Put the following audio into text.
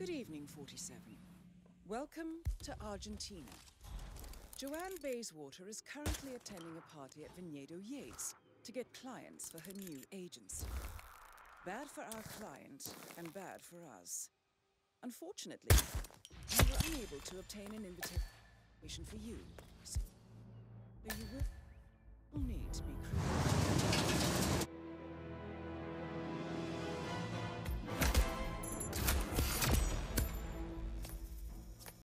Good evening, 47. Welcome to Argentina. Joanne Bayswater is currently attending a party at Vinedo Yates to get clients for her new agency. Bad for our client and bad for us. Unfortunately, we were unable to obtain an invitation for you.